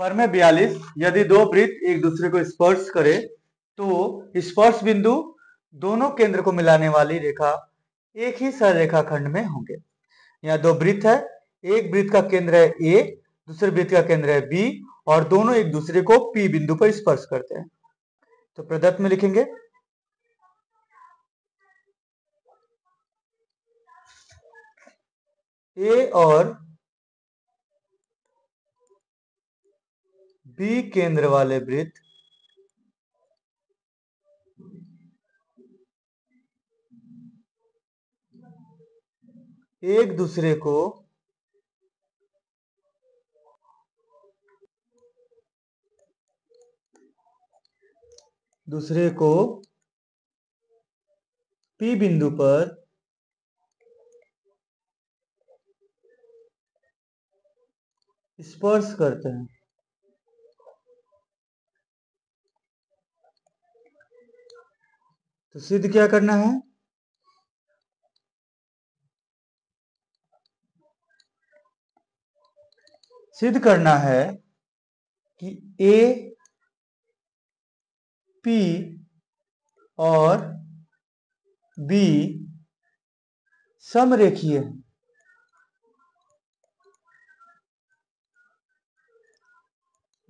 पर में बयालीस, यदि दो वृत्त एक दूसरे को स्पर्श करे तो स्पर्श बिंदु दोनों केंद्र को मिलाने वाली रेखा एक ही सररेखा खंड में होंगे। यहाँ दो वृत्त है, एक वृत्त का केंद्र है ए, दूसरे वृत्त का केंद्र है बी, और दोनों एक दूसरे को पी बिंदु पर स्पर्श करते हैं। तो प्रदत्त में लिखेंगे। ए और बी केंद्र वाले वृत्त। एक दूसरे को दूसरे को P बिंदु पर स्पर्श करते हैं। तो सिद्ध क्या करना है? सिद्ध करना है कि ए पी और बी समरेखीय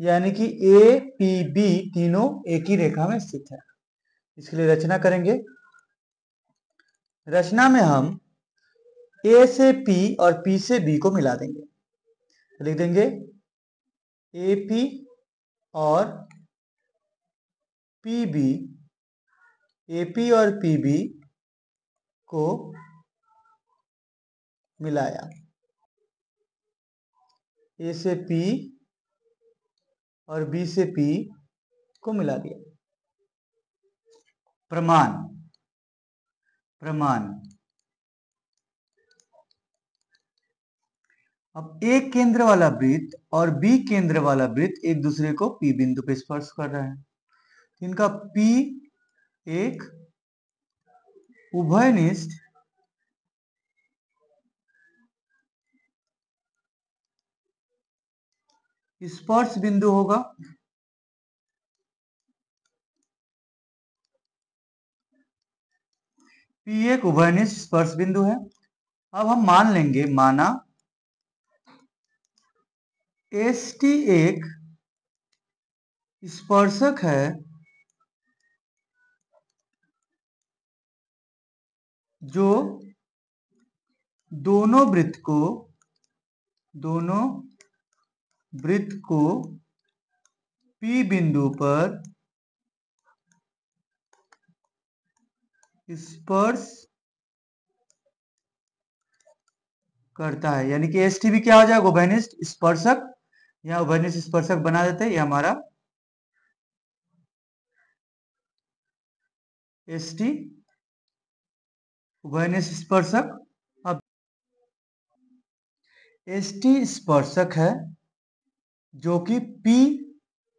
यानी कि ए पी बी तीनों एक ही रेखा में स्थित है। इसके लिए रचना करेंगे। रचना में हम ए से पी और पी से बी को मिला देंगे। लिख देंगे ए पी और पी बी ए पी और पी बी को मिलाया। ए से पी और बी से पी को मिला दिया। प्रमाण प्रमाण। अब ए केंद्र वाला वृत्त और बी केंद्र वाला वृत्त एक दूसरे को पी बिंदु पे स्पर्श कर रहे हैं। इनका पी एक उभयनिष्ठ स्पर्श बिंदु होगा। पी एक उभयनिष्ठ स्पर्श बिंदु है। अब हम मान लेंगे माना एस टी एक स्पर्शक है। जो दोनों वृत्त को, दोनों वृत्त को P बिंदु पर स्पर्श करता है। यानी कि एसटी भी क्या हो जाएगा? उभयनिष्ठ स्पर्शक यहाँ उभयनिष्ठ स्पर्शक बना देते हैं। ये हमारा एस टी उभयनिष्ठ स्पर्शक। अब एस टी स्पर्शक है जो कि पी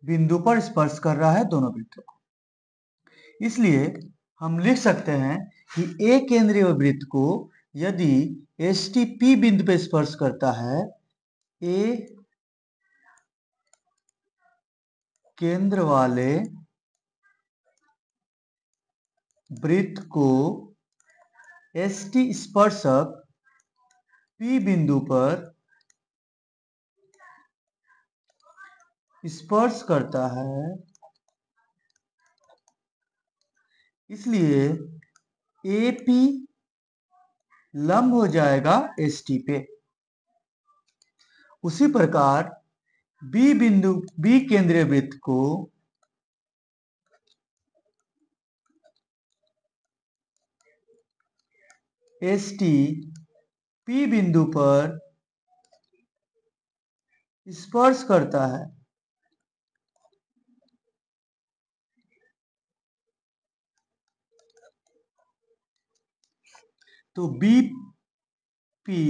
बिंदु पर स्पर्श कर रहा है दोनों वृत्तों को। इसलिए हम लिख सकते हैं कि ए केंद्रीय वृत्त को यदि एस टी पी बिंदु पर स्पर्श करता है ए केंद्र वाले वृत्त को एस टी स्पर्शक पी बिंदु पर स्पर्श करता है इसलिए ए पी लंब हो जाएगा एस टी पे। उसी प्रकार बी बिंदु बी केंद्रीय वृत्त को एस टी पी बिंदु पर स्पर्श करता है। तो बी पी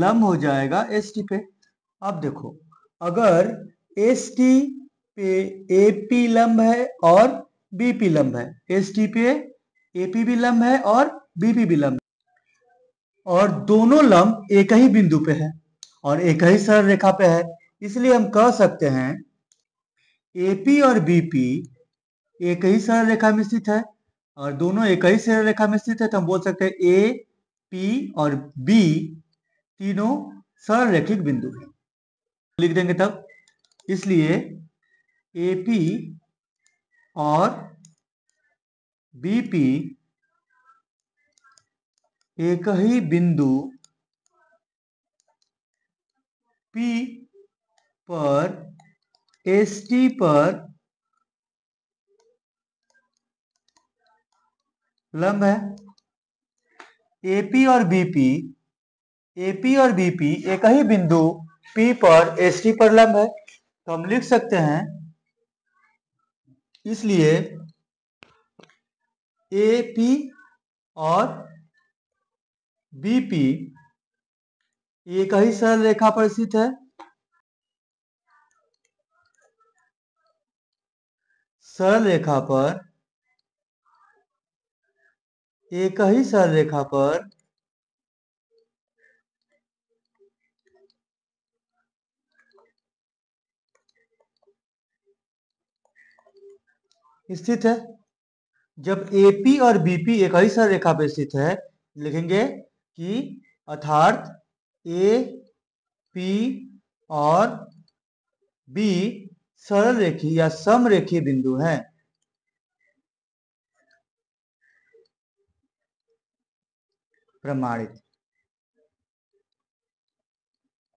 लंब हो जाएगा एस टी पे। अब देखो, अगर एस टी पे ए पी लंब है और बी पी लंब है एस टी पे ए पी भी लंब है और बी पी भी लंब और दोनों लंब एक ही बिंदु पे है और एक ही सरल रेखा पे है। इसलिए हम कह सकते हैं एपी और बीपी एक ही सरल रेखा में स्थित है और दोनों एक ही सरल रेखा में स्थित है तो हम बोल सकते हैं ए पी और बी तीनों सरल रेखिक बिंदु हैं। लिख देंगे तब। इसलिए एपी और बीपी एक ही बिंदु P पर ST पर लंब है। AP और बीपी एपी और बीपी एक ही बिंदु पी पर ST पर लंब है। तो हम लिख सकते हैं, इसलिए AP और BP एक ही सरल रेखा पर स्थित है। सरल रेखा पर एक ही सरल रेखा पर स्थित है। जब AP और बीपी एक ही सर रेखा पर स्थित है, लिखेंगे कि अर्थात ए पी और बी सरल रेखी या समरेखी बिंदु हैं। प्रमाणित।